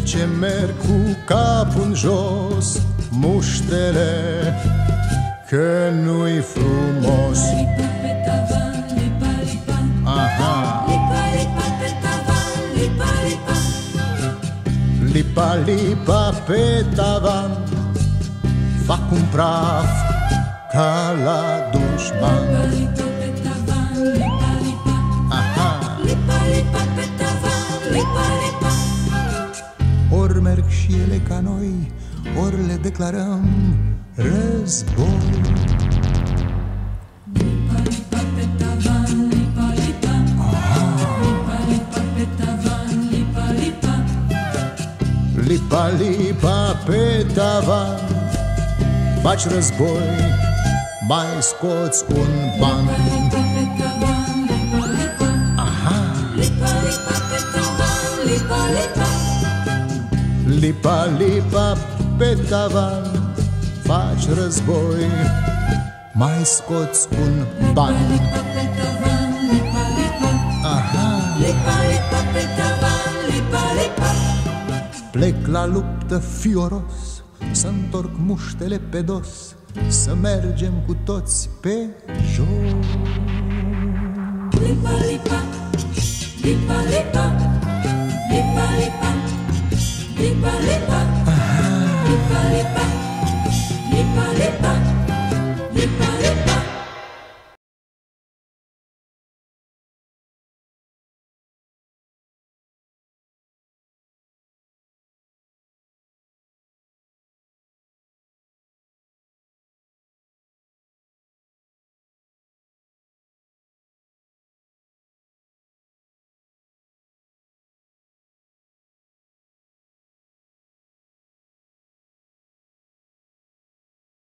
De ce merg cu capul în jos muștele Că nu-i frumos. Aha. Lipa, lipa pe tavan Fac un praf ca la dușman merg și ele ca noi Ori le declarăm război Lipa, lipa pe tavan Faci război Mai scoți un ban Lipa, lipa pe tavan Faci război. Mai scoți un ban. Plec la luptă fioros Să întorc muștele pe dos Să mergem cu toți pe jos. Lipa, lipa, Lipa, lipa. Lipa, lipa.